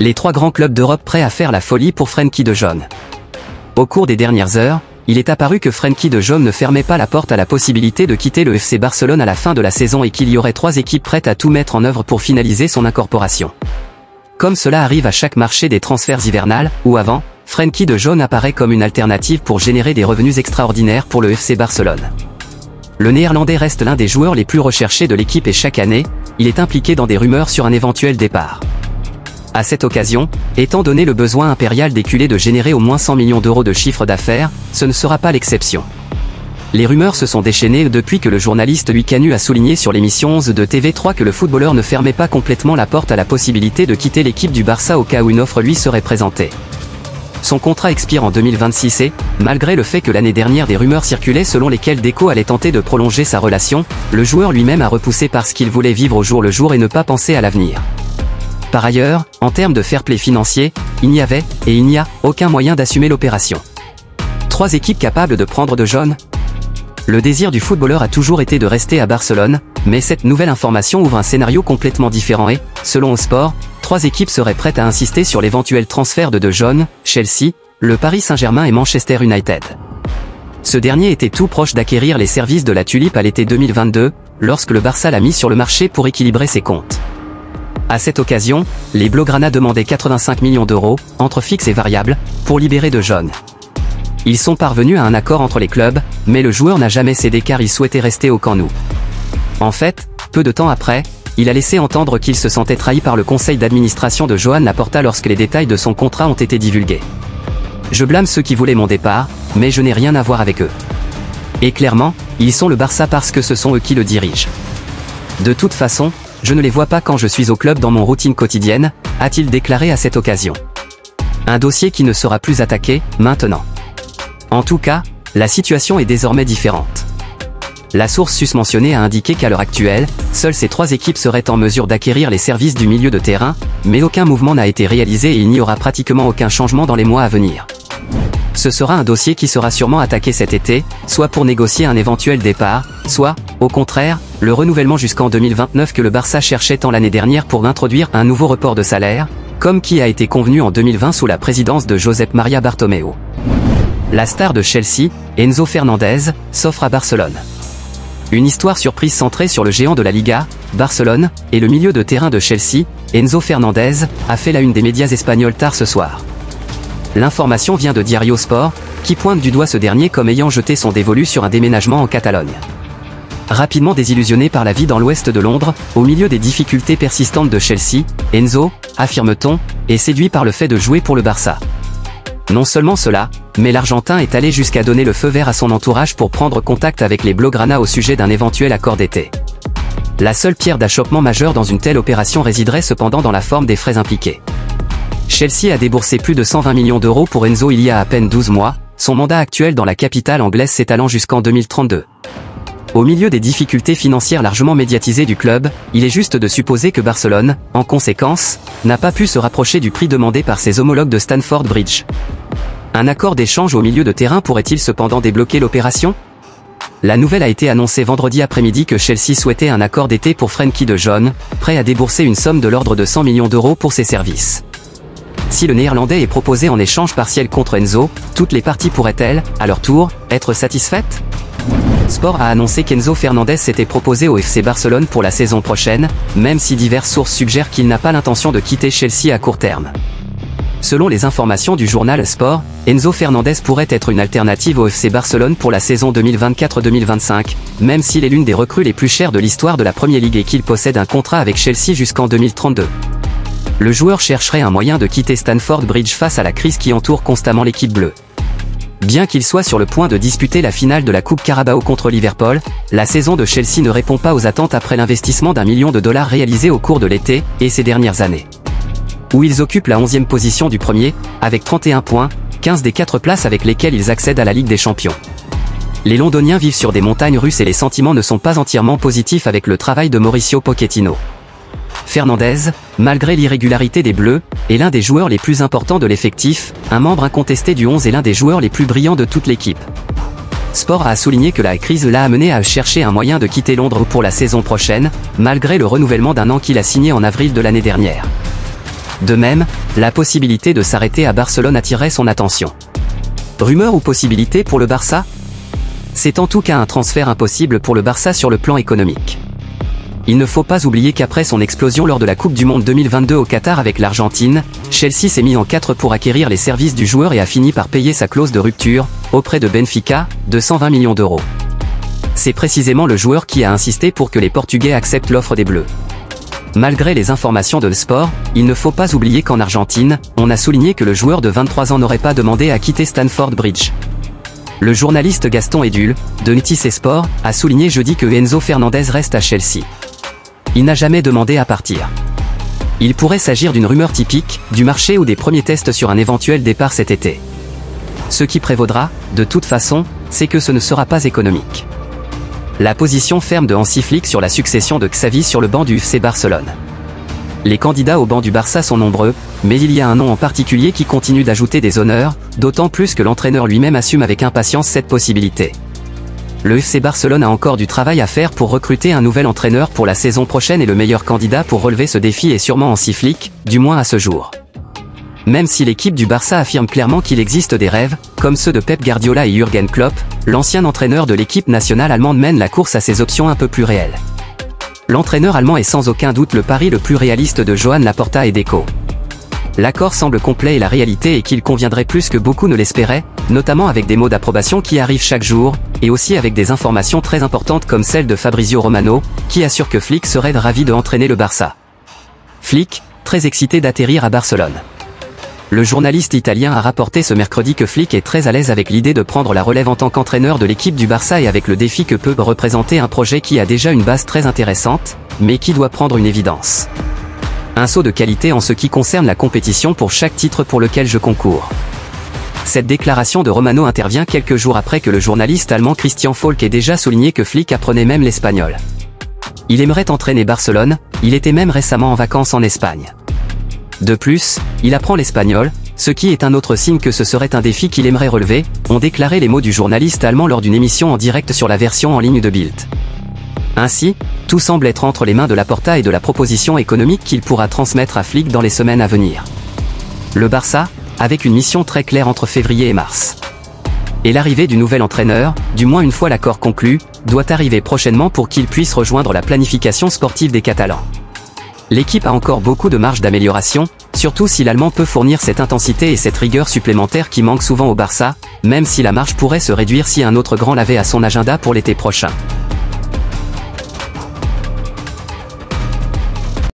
les trois grands clubs d'Europe prêts à faire la folie pour Frenkie de Jong. Au cours des dernières heures, il est apparu que Frenkie de Jong ne fermait pas la porte à la possibilité de quitter le FC Barcelone à la fin de la saison et qu'il y aurait trois équipes prêtes à tout mettre en œuvre pour finaliser son incorporation. Comme cela arrive à chaque marché des transferts hivernales, ou avant, Frenkie de Jong apparaît comme une alternative pour générer des revenus extraordinaires pour le FC Barcelone. Le néerlandais reste l'un des joueurs les plus recherchés de l'équipe et chaque année, il est impliqué dans des rumeurs sur un éventuel départ. À cette occasion, étant donné le besoin impérial d'éculer de générer au moins 100 millions d'euros de chiffre d'affaires, ce ne sera pas l'exception. Les rumeurs se sont déchaînées depuis que le journaliste Louis Canu a souligné sur l'émission 11 de TV3 que le footballeur ne fermait pas complètement la porte à la possibilité de quitter l'équipe du Barça au cas où une offre lui serait présentée. Son contrat expire en 2026 et, malgré le fait que l'année dernière des rumeurs circulaient selon lesquelles Deco allait tenter de prolonger sa relation, le joueur lui-même a repoussé parce qu'il voulait vivre au jour le jour et ne pas penser à l'avenir. Par ailleurs, en termes de fair play financier, il n'y avait, et il n'y a, aucun moyen d'assumer l'opération. Trois équipes capables de prendre de jaune Le désir du footballeur a toujours été de rester à Barcelone, mais cette nouvelle information ouvre un scénario complètement différent et, selon au sport, trois équipes seraient prêtes à insister sur l'éventuel transfert de De Jong, Chelsea, le Paris Saint-Germain et Manchester United. Ce dernier était tout proche d'acquérir les services de la Tulipe à l'été 2022, lorsque le Barça l'a mis sur le marché pour équilibrer ses comptes. À cette occasion, les Blaugrana demandaient 85 millions d'euros, entre fixes et variables, pour libérer De Jong. Ils sont parvenus à un accord entre les clubs, mais le joueur n'a jamais cédé car il souhaitait rester au Camp. En fait, peu de temps après, il a laissé entendre qu'il se sentait trahi par le conseil d'administration de Johan Laporta lorsque les détails de son contrat ont été divulgués. Je blâme ceux qui voulaient mon départ, mais je n'ai rien à voir avec eux. Et clairement, ils sont le Barça parce que ce sont eux qui le dirigent. De toute façon, je ne les vois pas quand je suis au club dans mon routine quotidienne, a-t-il déclaré à cette occasion. Un dossier qui ne sera plus attaqué, maintenant. En tout cas, la situation est désormais différente. La source susmentionnée a indiqué qu'à l'heure actuelle, seules ces trois équipes seraient en mesure d'acquérir les services du milieu de terrain, mais aucun mouvement n'a été réalisé et il n'y aura pratiquement aucun changement dans les mois à venir. Ce sera un dossier qui sera sûrement attaqué cet été, soit pour négocier un éventuel départ, soit, au contraire, le renouvellement jusqu'en 2029 que le Barça cherchait tant l'année dernière pour introduire un nouveau report de salaire, comme qui a été convenu en 2020 sous la présidence de Josep Maria Bartomeu. La star de Chelsea, Enzo Fernandez, s'offre à Barcelone. Une histoire surprise centrée sur le géant de la Liga, Barcelone, et le milieu de terrain de Chelsea, Enzo Fernandez, a fait la une des médias espagnols tard ce soir. L'information vient de Diario Sport, qui pointe du doigt ce dernier comme ayant jeté son dévolu sur un déménagement en Catalogne. Rapidement désillusionné par la vie dans l'ouest de Londres, au milieu des difficultés persistantes de Chelsea, Enzo, affirme-t-on, est séduit par le fait de jouer pour le Barça. Non seulement cela, mais l'Argentin est allé jusqu'à donner le feu vert à son entourage pour prendre contact avec les Blaugrana au sujet d'un éventuel accord d'été. La seule pierre d'achoppement majeure dans une telle opération résiderait cependant dans la forme des frais impliqués. Chelsea a déboursé plus de 120 millions d'euros pour Enzo il y a à peine 12 mois, son mandat actuel dans la capitale anglaise s'étalant jusqu'en 2032. Au milieu des difficultés financières largement médiatisées du club, il est juste de supposer que Barcelone, en conséquence, n'a pas pu se rapprocher du prix demandé par ses homologues de Stanford Bridge. Un accord d'échange au milieu de terrain pourrait-il cependant débloquer l'opération? La nouvelle a été annoncée vendredi après-midi que Chelsea souhaitait un accord d'été pour Frenkie de Jong, prêt à débourser une somme de l'ordre de 100 millions d'euros pour ses services. Si le néerlandais est proposé en échange partiel contre Enzo, toutes les parties pourraient-elles, à leur tour, être satisfaites? Sport a annoncé qu'Enzo Fernandez s'était proposé au FC Barcelone pour la saison prochaine, même si diverses sources suggèrent qu'il n'a pas l'intention de quitter Chelsea à court terme. Selon les informations du journal Sport, Enzo Fernandez pourrait être une alternative au FC Barcelone pour la saison 2024-2025, même s'il est l'une des recrues les plus chères de l'histoire de la Premier League et qu'il possède un contrat avec Chelsea jusqu'en 2032. Le joueur chercherait un moyen de quitter Stanford Bridge face à la crise qui entoure constamment l'équipe bleue. Bien qu'il soit sur le point de disputer la finale de la Coupe Carabao contre Liverpool, la saison de Chelsea ne répond pas aux attentes après l'investissement d'un million de dollars réalisé au cours de l'été et ces dernières années. Où ils occupent la 11e position du premier, avec 31 points, 15 des 4 places avec lesquelles ils accèdent à la Ligue des Champions. Les Londoniens vivent sur des montagnes russes et les sentiments ne sont pas entièrement positifs avec le travail de Mauricio Pochettino. Fernandez, malgré l'irrégularité des Bleus, est l'un des joueurs les plus importants de l'effectif, un membre incontesté du 11 et l'un des joueurs les plus brillants de toute l'équipe. Sport a souligné que la crise l'a amené à chercher un moyen de quitter Londres pour la saison prochaine, malgré le renouvellement d'un an qu'il a signé en avril de l'année dernière. De même, la possibilité de s'arrêter à Barcelone attirait son attention. Rumeur ou possibilité pour le Barça? C'est en tout cas un transfert impossible pour le Barça sur le plan économique. Il ne faut pas oublier qu'après son explosion lors de la Coupe du Monde 2022 au Qatar avec l'Argentine, Chelsea s'est mis en quatre pour acquérir les services du joueur et a fini par payer sa clause de rupture, auprès de Benfica, de 120 millions d'euros. C'est précisément le joueur qui a insisté pour que les Portugais acceptent l'offre des Bleus. Malgré les informations de le sport, il ne faut pas oublier qu'en Argentine, on a souligné que le joueur de 23 ans n'aurait pas demandé à quitter Stanford Bridge. Le journaliste Gaston Edul, de Nitis Sport, a souligné jeudi que Enzo Fernandez reste à Chelsea. Il n'a jamais demandé à partir. Il pourrait s'agir d'une rumeur typique, du marché ou des premiers tests sur un éventuel départ cet été. Ce qui prévaudra, de toute façon, c'est que ce ne sera pas économique. La position ferme de Hansi Flick sur la succession de Xavi sur le banc du FC Barcelone. Les candidats au banc du Barça sont nombreux, mais il y a un nom en particulier qui continue d'ajouter des honneurs, d'autant plus que l'entraîneur lui-même assume avec impatience cette possibilité le FC Barcelone a encore du travail à faire pour recruter un nouvel entraîneur pour la saison prochaine et le meilleur candidat pour relever ce défi est sûrement en Flick, du moins à ce jour. Même si l'équipe du Barça affirme clairement qu'il existe des rêves, comme ceux de Pep Guardiola et Jürgen Klopp, l'ancien entraîneur de l'équipe nationale allemande mène la course à ses options un peu plus réelles. L'entraîneur allemand est sans aucun doute le pari le plus réaliste de Johan Laporta et Deco. L'accord semble complet et la réalité est qu'il conviendrait plus que beaucoup ne l'espéraient, notamment avec des mots d'approbation qui arrivent chaque jour, et aussi avec des informations très importantes comme celle de Fabrizio Romano, qui assure que Flick serait ravi de entraîner le Barça. Flick, très excité d'atterrir à Barcelone. Le journaliste italien a rapporté ce mercredi que Flick est très à l'aise avec l'idée de prendre la relève en tant qu'entraîneur de l'équipe du Barça et avec le défi que peut représenter un projet qui a déjà une base très intéressante, mais qui doit prendre une évidence. Un saut de qualité en ce qui concerne la compétition pour chaque titre pour lequel je concours. Cette déclaration de Romano intervient quelques jours après que le journaliste allemand Christian Falk ait déjà souligné que Flick apprenait même l'espagnol. Il aimerait entraîner Barcelone, il était même récemment en vacances en Espagne. De plus, il apprend l'espagnol, ce qui est un autre signe que ce serait un défi qu'il aimerait relever, ont déclaré les mots du journaliste allemand lors d'une émission en direct sur la version en ligne de Bild. Ainsi, tout semble être entre les mains de la Porta et de la proposition économique qu'il pourra transmettre à Flick dans les semaines à venir. Le Barça, avec une mission très claire entre février et mars. Et l'arrivée du nouvel entraîneur, du moins une fois l'accord conclu, doit arriver prochainement pour qu'il puisse rejoindre la planification sportive des Catalans. L'équipe a encore beaucoup de marge d'amélioration, surtout si l'Allemand peut fournir cette intensité et cette rigueur supplémentaire qui manquent souvent au Barça, même si la marge pourrait se réduire si un autre grand l'avait à son agenda pour l'été prochain.